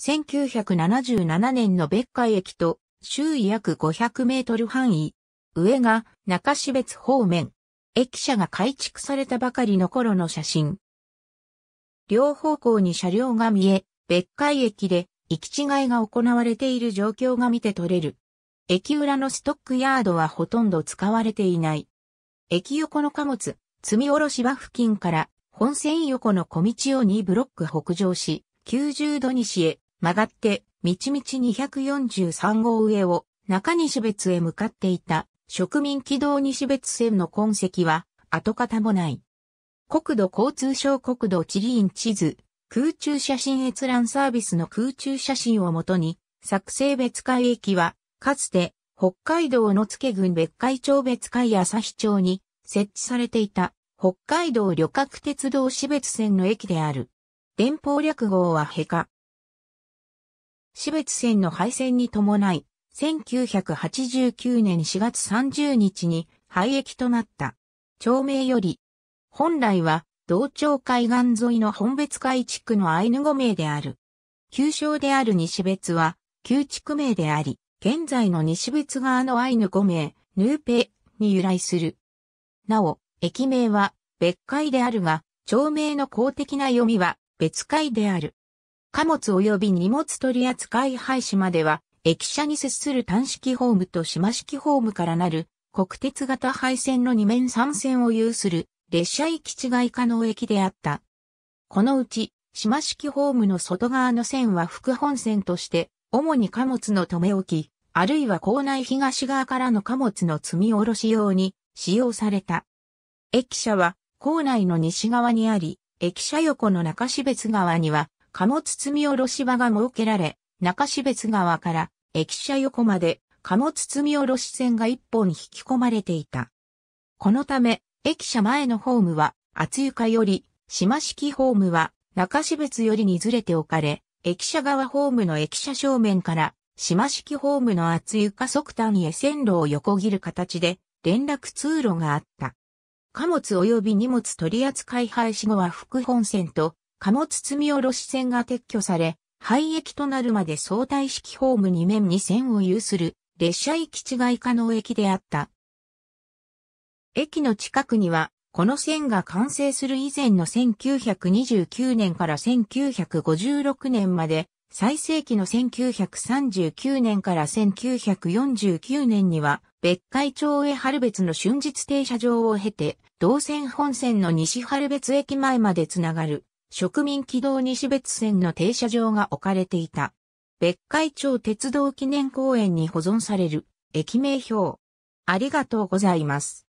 1977年の別海駅と周囲約500メートル範囲。上が中標別方面。駅舎が改築されたばかりの頃の写真。両方向に車両が見え、別海駅で行き違いが行われている状況が見て取れる。駅裏のストックヤードはほとんど使われていない。駅横の貨物、積み下ろし場付近から本線横の小道を2ブロック北上し、90度西へ曲がって、道々243号上を中西別へ向かっていた植民軌道西別線の痕跡は跡形もない。国土交通省国土地理院地図、空中写真閲覧サービスの空中写真をもとに、作成別海駅は、かつて北海道の付郡別海町別海旭町に設置されていた北海道旅客鉄道市別線の駅である。電報略号はヘカ。市別線の廃線に伴い、1989年4月30日に廃駅となった。町名より、本来は同町海岸沿いの本別海地区のアイヌ語名である。旧称である西別は旧地区名であり、現在の西別側のアイヌ語名、ヌーペに由来する。なお、駅名は別海であるが、町名の公的な読みは別海である。貨物及び荷物取扱廃止までは、駅舎に接する単式ホームと島式ホームからなる国鉄型廃線の2面3線を有する列車行き違い可能駅であった。このうち、島式ホームの外側の線は副本線として、主に貨物の止め置き、あるいは構内東側からの貨物の積み下ろし用に使用された。駅舎は構内の西側にあり、駅舎横の中標別川には貨物積み下ろし場が設けられ、中標別川から駅舎横まで貨物積み下ろし線が一本引き込まれていた。このため、駅舎前のホームは厚床より、島式ホームは中標別よりにずれて置かれ、駅舎側ホームの駅舎正面から島式ホームの厚床側端へ線路を横切る形で連絡通路があった。貨物及び荷物取扱廃止後は副本線と貨物積み下ろし線が撤去され、廃駅となるまで相対式ホーム2面に線を有する列車行き違い可能駅であった。駅の近くには、この線が完成する以前の1929年から1956年まで、最盛期の1939年から1949年には、別海町へ春別の春日停車場を経て、同線本線の西春別駅前までつながる、植民軌道西別線の停車場が置かれていた。別海町鉄道記念公園に保存される、駅名表。ありがとうございます。